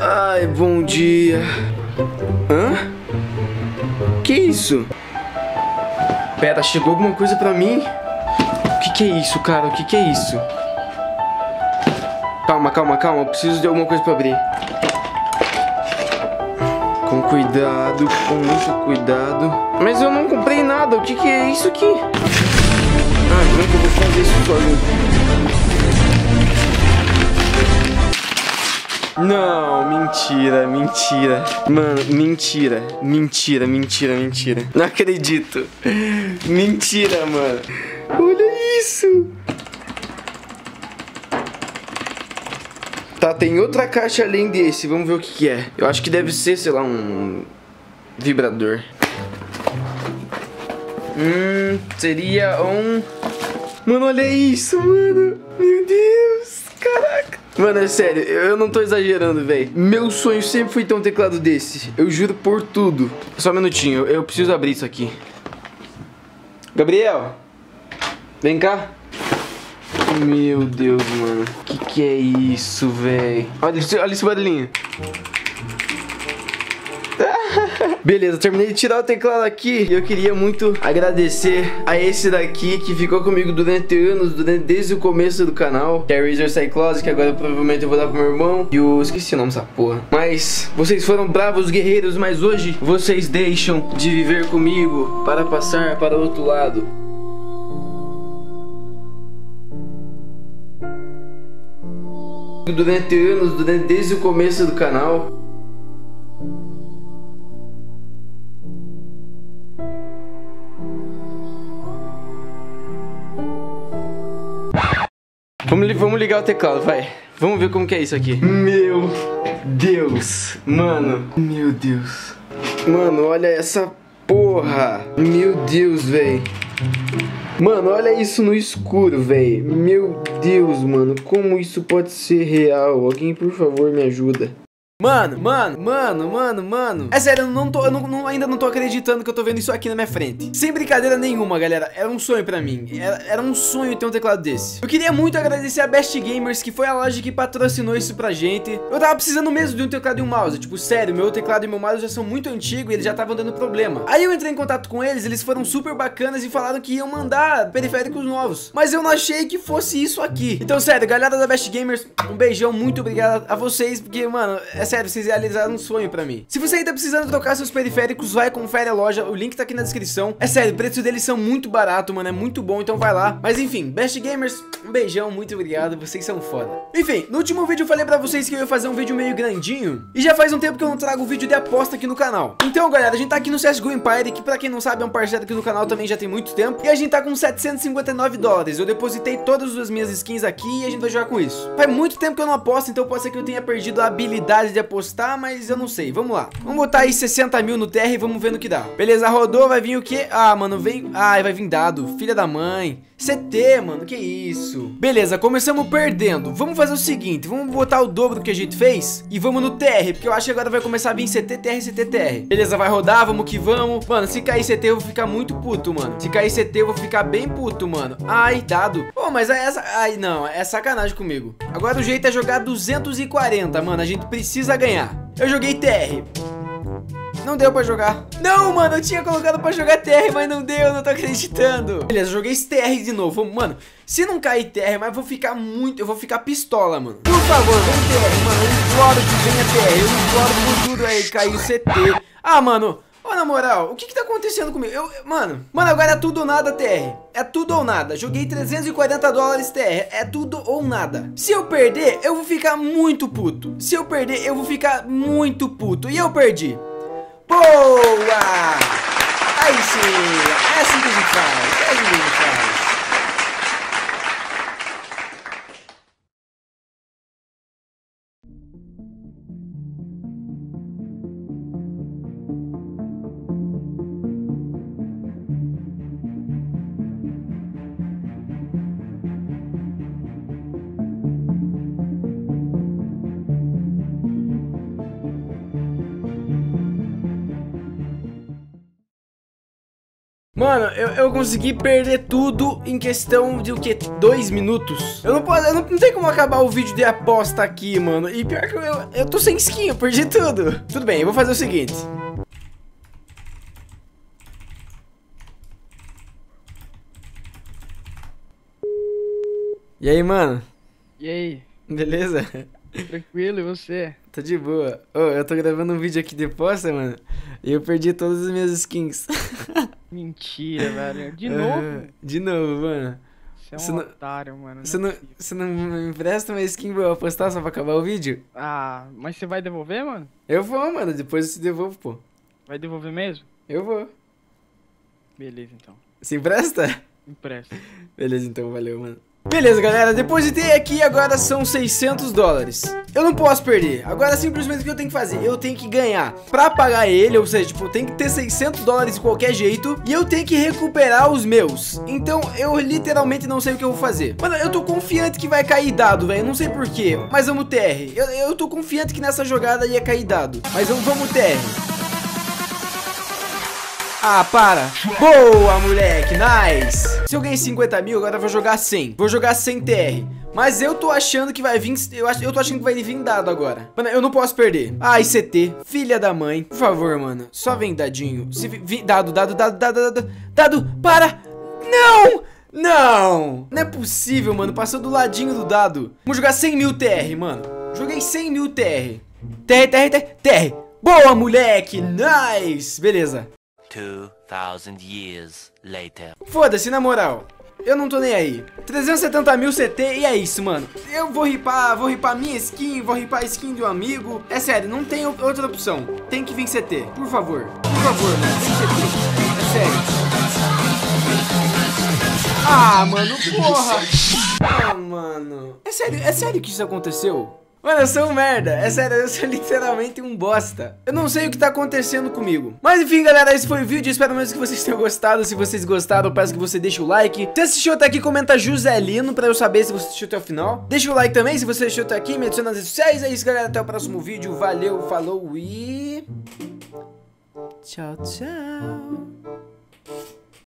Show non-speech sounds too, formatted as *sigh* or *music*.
Ai, bom dia. Hã? Que isso? Pera, chegou alguma coisa pra mim? O que que é isso, cara? O que que é isso? Calma, calma, calma. Eu preciso de alguma coisa pra abrir. Com cuidado, com muito cuidado. Mas eu não comprei nada. O que que é isso aqui? Que eu vou fazer? Não, mentira, mentira. Mano, mentira, mentira, mentira, mentira. Não acredito. Mentira, mano. Olha isso. Tá, tem outra caixa além desse. Vamos ver o que, que é. Eu acho que deve ser, sei lá, um vibrador. Hum, seria um. Mano, olha isso, mano. Meu Deus, caraca. Mano, é sério, eu não tô exagerando, velho. Meu sonho sempre foi ter um teclado desse. Eu juro por tudo. Só um minutinho, eu preciso abrir isso aqui. Gabriel, vem cá. Meu Deus, mano. Que que é isso, velho? Olha, olha esse barulhinho. Beleza, terminei de tirar o teclado aqui e eu queria muito agradecer a esse daqui que ficou comigo durante anos, durante, desde o começo do canal, que é a Razer Cyclose, que agora provavelmente eu vou dar pro meu irmão. E o. Esqueci o nome dessa porra. Mas vocês foram bravos guerreiros, mas hoje vocês deixam de viver comigo para passar para o outro lado. Durante anos, durante, desde o começo do canal. Vamos, vamos ligar o teclado, vai. Vamos ver como que é isso aqui. Meu Deus, mano. Meu Deus. Mano, olha essa porra. Meu Deus, véi. Mano, olha isso no escuro, véi. Meu Deus, mano. Como isso pode ser real? Alguém, por favor, me ajuda. Mano, mano, mano, mano, mano. É sério, eu não tô, eu não- não- ainda não tô acreditando que eu tô vendo isso aqui na minha frente. Sem brincadeira nenhuma, galera. Era um sonho pra mim. Era, era um sonho ter um teclado desse. Eu queria muito agradecer a Best Gamers, que foi a loja que patrocinou isso pra gente. Eu tava precisando mesmo de um teclado e um mouse. Tipo, sério, meu teclado e meu mouse já são muito antigos e eles já estavam dando problema. Aí eu entrei em contato com eles, eles foram super bacanas e falaram que iam mandar periféricos novos. Mas eu não achei que fosse isso aqui. Então, sério, galera da Best Gamers, um beijão, muito obrigado a vocês, porque, mano, é sério, vocês realizaram um sonho pra mim. Se você ainda precisando trocar seus periféricos, vai, confere a loja, o link tá aqui na descrição. É sério, o preço deles são muito barato, mano, é muito bom, então vai lá. Mas enfim, Best Gamers, um beijão, muito obrigado, vocês são foda. Enfim, no último vídeo eu falei pra vocês que eu ia fazer um vídeo meio grandinho, e já faz um tempo que eu não trago vídeo de aposta aqui no canal. Então, galera, a gente tá aqui no CSGO Empire, que pra quem não sabe é um parceiro aqui do canal também já tem muito tempo, e a gente tá com 759 dólares. Eu depositei todas as minhas skins aqui e a gente vai jogar com isso. Faz muito tempo que eu não aposto, então pode ser que eu tenha perdido a habilidade de apostar, mas eu não sei. Vamos lá. Vamos botar aí 60 mil no TR e vamos ver no que dá. Beleza, rodou, vai vir o quê? Ah, mano, vem... Ah, vai vir dado. Filha da mãe. CT, mano, que isso? Beleza, começamos perdendo. Vamos fazer o seguinte, vamos botar o dobro que a gente fez e vamos no TR, porque eu acho que agora vai começar a vir CT, TR, CT, TR. Beleza, vai rodar, vamos que vamos. Mano, se cair CT eu vou ficar muito puto, mano. Se cair CT eu vou ficar bem puto, mano. Ai, dado. Pô, mas é essa... Ai, não, é sacanagem comigo. Agora o jeito é jogar 240, mano. A gente precisa ganhar. Eu joguei TR. Não deu pra jogar. Não, mano, eu tinha colocado pra jogar TR, mas não deu, não tô acreditando. Beleza, joguei TR de novo. Mano, se não cair TR, mas vou ficar muito, eu vou ficar pistola, mano. Por favor, vem TR, mano. Eu imploro que venha TR. Eu imploro por tudo aí, caiu CT. Ah, mano. Ô, na moral, o que que tá acontecendo comigo? Eu, mano, mano, agora é tudo ou nada TR. É tudo ou nada. Joguei 340 dólares TR. É tudo ou nada. Se eu perder, eu vou ficar muito puto. Se eu perder, eu vou ficar muito puto. E eu perdi. Boa! Mano, eu, eu consegui perder tudo em questão de o que? Dois minutos? Eu não posso, eu não, não tem como acabar o vídeo de aposta aqui, mano. E pior que eu, eu, eu tô sem skin, eu perdi tudo. Tudo bem, eu vou fazer o seguinte. E aí, mano? E aí? Beleza? Tranquilo, e você? Tô de boa. Ô, eu tô gravando um vídeo aqui de posta, mano. E eu perdi todas as minhas skins. *laughs* Mentira, velho. De novo? de novo, mano. Você é um não- otário, mano. Você é não, possível. você não me empresta uma skin pra eu apostar só pra acabar o vídeo? Ah, mas você vai devolver, mano? Eu vou, mano. Depois eu te devolvo, pô. Vai devolver mesmo? Eu vou. Beleza, então. Se empresta? Empresta. Beleza, então. Valeu, mano. Beleza, galera. Depositei aqui agora são 600 dólares. Eu não posso perder. Agora, simplesmente o que eu tenho que fazer? Eu tenho que ganhar pra pagar ele, ou seja, tipo, tenho que ter 600 dólares de qualquer jeito e eu tenho que recuperar os meus. Então, eu literalmente não sei o que eu vou fazer. Mano, eu tô confiante que vai cair dado, velho. Não sei porquê, mas vamos TR. Eu, eu tô confiante que nessa jogada ia cair dado. Mas vamos, vamos TR. Ah, para. Boa, moleque. Nice. Se eu ganhei 50 mil, agora eu vou jogar 100. Vou jogar 100 TR. Mas eu tô achando que vai vir... Eu, eu tô achando que vai vir dado agora. Mano, eu não posso perder. Ai, CT. Filha da mãe. Por favor, mano. Só vem dadinho. Se vi- dado, dado, dado, dado, dado. Dado, para. Não. Não. Não é possível, mano. Passou do ladinho do dado. Vamos jogar 100 mil TR, mano. Joguei 100 mil TR. TR, TR, TR, TR. Boa, moleque. Nice. Beleza. 2,000 years later. Foda-se, na moral. Eu não tô nem aí. 370 mil CT e é isso, mano. Eu vou ripar, vou ripar minha skin, vou ripar a skin um amigo. É sério, não tem outra opção. Tem que vir CT, por favor. Por favor, mano, CT. É sério. Ah, mano, porra. Ah, mano. É sério, é sério que isso aconteceu? Mano, eu sou um merda. É sério, eu sou *laughs* literalmente um bosta. Eu não sei o que tá acontecendo comigo. Mas enfim, galera, esse foi o vídeo. Espero mesmo que vocês tenham gostado. Se vocês gostaram, eu peço que você deixe o like. Se assistiu até aqui, comenta Joselino pra eu saber se você assistiu até o final. Deixa o like também se você assistiu até aqui. Me adiciona nas redes sociais. É isso, galera. Até o próximo vídeo. Valeu, falou e... Tchau, tchau.